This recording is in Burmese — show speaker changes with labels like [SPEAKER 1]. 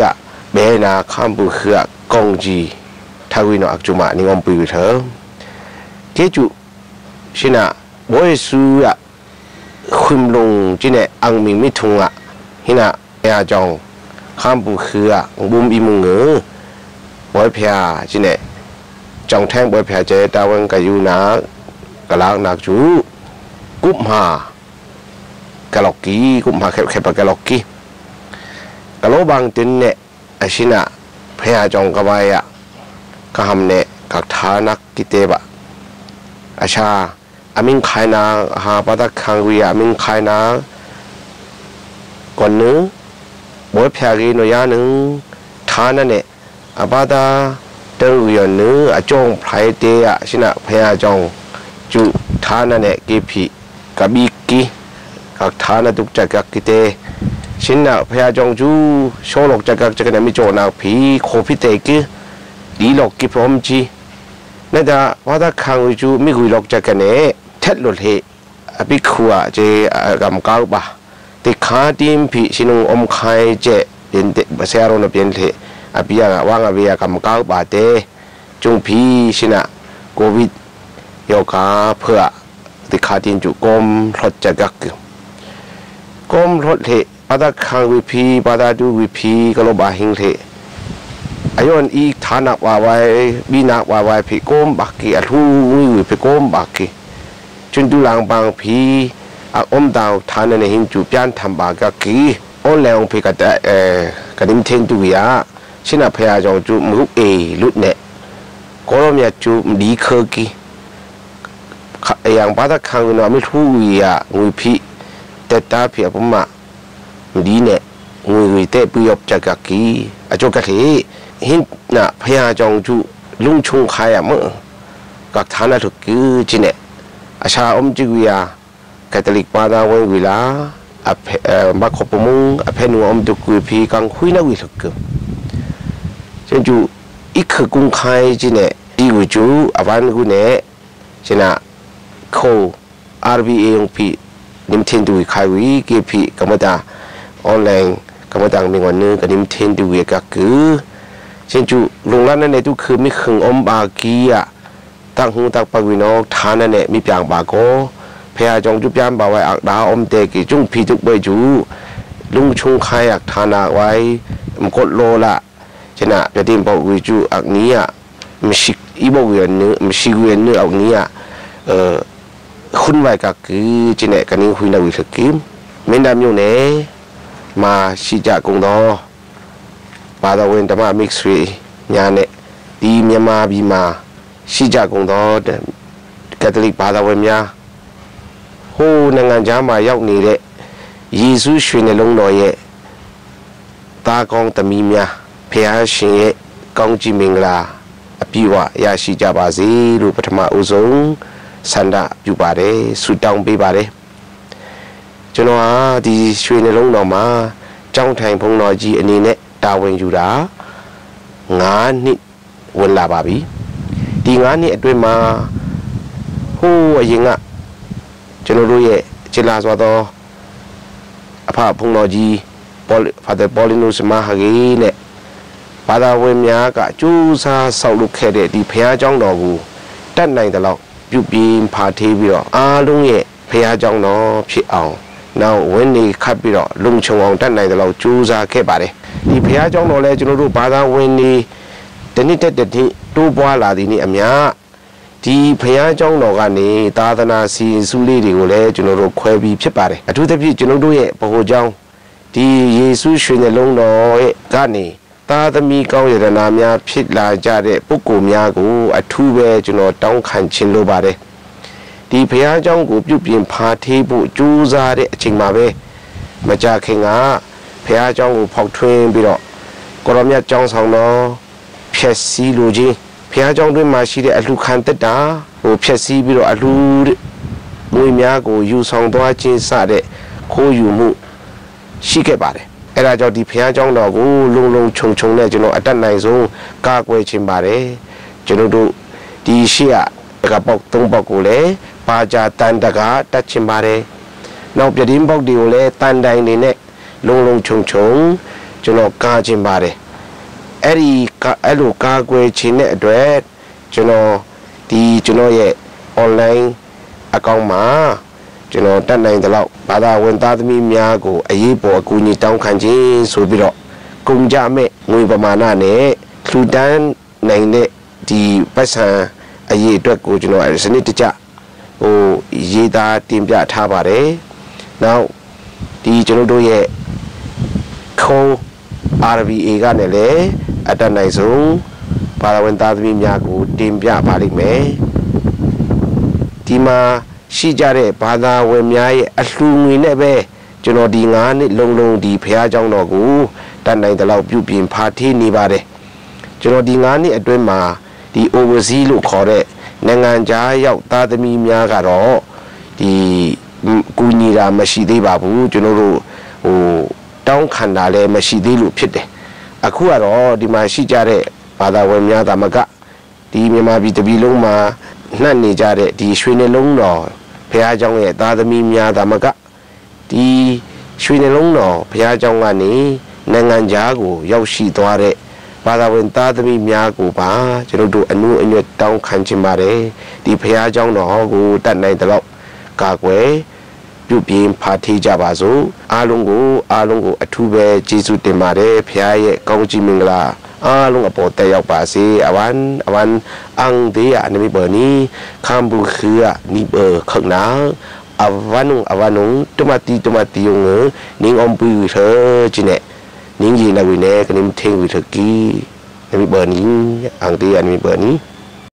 [SPEAKER 1] ရဘဲနာခမ်ပုခရကောင်ကြီးထဂူနောအကျမနိငုံပူထကေကျူရှင်နာဘွေဆူရခွမ်လုံจิနေအန်မီမီထုံငါဟိနာအဲအကြောင်းခမ်ပုခရဘုံဘီမငေဘွေဖျာจิနေကြောင်ထန်းဘွေဖျာကျဲတာဝန်ကယူနာကလာနာကျူ กุมหากะลอกกีกุมหาแคบแคบกะลอกกีกะโลบางตินเนี่ยอาชินะพยาจงกบายะกะหำเนี่ยกักทานักกิเตบะอาชาอามิงไคนาหาปะตะคังวิอามิงไคนาก่อนนึงบวยพยากีโนยานึงทานั่นเนี่ยอาปาตาเตรุยนึงอาจงไพเตยะชินะพยาจ กักฐานตุกจักกักกิเตชินนาพยาจงจูโชลกจักกักจักนมิโจนาผีโคพิเตกิดีหลอกกิพร้อมจีนั่นจะว่าถ้าขังวิจูมิกุยหลอกจักกันเนเท็ดลุดเฮอภิขัวเจกำก้าวบะติขาทีมผีชินุอมไข่เจเป็นเตบเสียรนเป็นเทอภิยาว่างอภิยากำก้าวบาเตจุงผีชินะโควิดโยกาเพื่อติขาตินจุกมรถจักกัก กมรถเทปาดาคังวิพีปาดาดูวิพีกลบาหิงเทอายุนอีฐานะวาไวบีนักวาไวพีกมบักกีอทูวิวิพีกมบักกีจุนดูลังบางพีอาอมดาวฐานในหิงจุปยานทำบากักกีออนแรงพีกะแต่เออกะดิมเทนตุยาชินะพยาจงจุมุเอลุดเนกอรมยาจุดีเคกีอย่างบ้านขังนอไม่ทูย တက်တာဖျက်ပမမဒီနဲ့ငွေတွေတဲ့ပြီးတော့ပြက်ကကီအကျော်ကခေဟင်းနာဖျားကြောင့်သူလုံချုံခါရမကထာနာထုတ်ကီချင်းနဲ့အရှာအုံးကြည့်ရကက်သလစ်ပါတာဝင်ဝီလာအဖမခပမုံအဖနုအုံးဒုကူဖီကန်ခွိနဝီထုတ်ကီချင်းကျူ一颗公开之内，一个就阿班个呢，现在靠 RBA 用 P เพเอ่อมาขบมุงอเพนูอมตุกุยพีกังคุยนะวิถูกคือจนจูอีกคือกุ้งขายจีเนี่ยอีกุจูอวันกุเนี่ยจีน่ะ khô RBA yung pi nim thiên du khai wi ke pi kamata online kamata mi ngon nu ka nim thiên du ye ka ku chen chu lung lan ne tu khu mi khung om ba ki ya tak hu tak pa wi no tha na ne mi pyang ba ko phaya jong chu pyang ba wai ak da om te ki chung pi tuk bai chu lung chung khai ak tha na wai m kot lo la chena ya tim bo wi chu ak ni ya mi shik i bo wi nu mi shi wi nu ak ni ya เออคุณไว้ก็คือจีเนกันนี้คุยนา ခုန်ဝိုက်ကကီကျင်းတဲ့ကနင်းခွေးနဝီစကီမင်းသားမြို့နယ်မှာရှိကြကုန်သောဘာသာဝင်ဓမ္မမိတ်ဆွေညာနဲ့ဒီမြန်မာပြည်မှာရှိကြကုန်သောကက်သလစ်ဘာသာဝင်များဟိုးနိုင်ငံခြားမှာရောက်နေတဲ့ယေရှုရွှေနှလုံးတော်ရဲ့သားကောင်းသမီးများဖခင်ရှင်ရဲ့ကောင်းကြီးမင်္ဂလာအပြည့်အဝရရှိကြပါစေလို့ပထမအဦးဆုံး ဆန္ဒပြုပါတယ်ဆုတောင်းပေးပါတယ်ကျွန်တော်ဟာဒီရွှေနှလုံးတော်မှာကြောင်းထိုင်ဘုံတော်ကြီးအနေနဲ့တာဝန်ယူတာ9နှစ်ဝင်လာပါပြီဒီ9နှစ်အတွင်းမှာဟိုးအရင်ကကျွန်တော်တို့ရဲ့ခြေလာစွာသောအဖဘုံတော်ကြီးပေါ်ဖာဒါပေါ်လီနိုစမဟာဂီနဲ့ဘာသာဝင်များကကြိုးစားဆောက်လုပ်ခဲ့တဲ့ဒီဘုရားကျောင်းတော်ကိုတတ်နိုင်တဲ့လောက် ပြုပြင်ဖာထေးပြီးတော့အားလုံးရဲ့ဖះเจ้าတော်ဖြစ်အောင်နောက်ဝင်းနေခတ်ပြီးတော့လုံချုံအောင်တတ်နိုင်တဲ့လောက်ကြိုးစားခဲ့ပါတယ်ဒီဖះเจ้าတော်လဲကျွန်တော်တို့ဘာသာဝင်နေတနည်းတက်တဲ့တိုးပွားလာသည်နေ့အများဒီဖះเจ้าတော်ကနေသာသနာစီစုလေးတွေကိုလည်းကျွန်တော်တို့ခွဲပြီးဖြစ်ပါတယ်အထူးသဖြင့်ကျွန်တော်တို့ရဲ့ဗဟိုเจ้าဒီယေရှုရွှေနှလုံးတော်ရဲ့ကနေ သားသမီးကောင်းရတနာများဖြစ်လာကြတဲ့ပုဂ္ဂိုလ်များကိုအထူးပဲကျွန်တော်တောင်းခံခြင်းလိုပါတယ်ဒီဘုရားကျောင်းကိုပြုပြင်ဖာထေးဖို့ကြိုးစားတဲ့အချိန်မှာပဲမကြခင်က ဖះเจ้าကိုဖောက်ထွင်းပြီးတော့ကိုရောမြတ်ကျောင်းဆောင်တော်ဖြက်စီးလိုခြင်းဖះเจ้าတွင်မှာရှိတဲ့အလှခံတက်တာဟိုဖြက်စီးပြီးတော့အလှငွေများကိုယူဆောင်သွားခြင်းစတဲ့ခိုးယူမှုရှိခဲ့ပါတယ် အဲ့ဒါကြောင့်ဒီဘုရားကျောင်းတော်ကိုလုံလုံခြုံခြုံနဲ့ကျွန်တော်အတက်နိုင်ဆုံးကာကွယ်ခြင်းပါတယ်ကျွန်တော်တို့ဒီရှိရတကပေါက်သုံးပေါက်ကိုလည်းပါကြတန်တကာတတ်ခြင်းပါတယ်နောက်ပြတင်းပေါက်တွေကိုလည်းတန်တိုင်နေနဲ့လုံလုံခြုံခြုံကျွန်တော်ကာခြင်းပါတယ်အဲ့ဒီအဲ့လိုကာကွယ်ခြင်းတဲ့အတွက်ကျွန်တော်ဒီကျွန်တော်ရဲ့ online အကောင့်မှာကျွန်တော်တက်နိုင်သလောက် ဘာသာဝင်သားသမီးများကိုအရေးပေါ်အကူအညီတောင်းခံခြင်းဆိုပြီးတော့ကုန်ကြမဲ့ငွေပမာဏနဲ့လှူဒန်းနိုင်တဲ့ဒီပတ်စံအရေးအတွက်ကိုကျွန်တော်အဲစနစ်တကျဟိုရေးသားတင်ပြထားပါတယ်။နောက်ဒီကျွန်တော်တို့ရဲ့ခုံး RBA ကနေလည်းအတတ်နိုင်ဆုံးဘာသာဝင်သားသမီးများကိုတင်ပြပါလိမ့်မယ်။ဒီမှာ ရှိကြတဲ့ဘာသာဝင်များရဲ့အလှူငွေနဲ့ပဲကျွန်တော်ဒီ9နှစ်လုံးလုံးဒီဖះเจ้าတော်ကိုတတ်နိုင်တဲ့လောက်ပြုပြင်ဖာထေးနေပါတယ်ကျွန်တော်ဒီ9နှစ်အတွင်းမှာဒီ overseas လို့ခေါ်တဲ့နိုင်ငံခြားရောက်သားသမီးများကတော့ဒီကူညီတာမရှိသေးပါဘူးကျွန်တော်တို့ဟိုတောင်းခံတာလည်းမရှိသေးလို့ဖြစ်တယ်အခုကတော့ဒီမှာရှိကြတဲ့ဘာသာဝင်များသာမကဒီမြန်မာပြည်တပြည်လုံးမှာနှံ့နေကြတဲ့ဒီရွှေနှလုံးတော် ဘုရားကျောင်းရဲ့သားသမီးများသာမကဒီရွှေနှလုံးတော်ဘုရားကျောင်းကနေနိုင်ငံခြားကိုရောက်ရှိသွားတဲ့ဘာသာဝင်သားသမီးများကိုပါကျွန်တော်တို့အနုအညွတ်တောင်းခံခြင်းပါတယ်ဒီဘုရားကျောင်းတော်ကိုတတ်နိုင်တဲ့လောက်ကာကွယ်ပြုပြင်ဖာထေးကြပါစို့အားလုံးကိုအားလုံးကိုအထူးပဲကျေးဇူးတင်ပါတယ်ဖခင်ရဲ့ကောင်းချီးမင်္ဂလာ အားလုံးအပေါ်တက်ရောက်ပါစေအဝန်အဝန်အန်ဒီယာနမီဘနီခမ်ဘူခီယာနိဘခနာအဝနုအဝနုတမတီတမတီယုံနင်းအောင်ပူထချင်းနဲ့နင်းကြီးလည်းဝင်နေကနေထင်းဝီထကီနမီဘနီအန်ဒီယာနမီဘနီ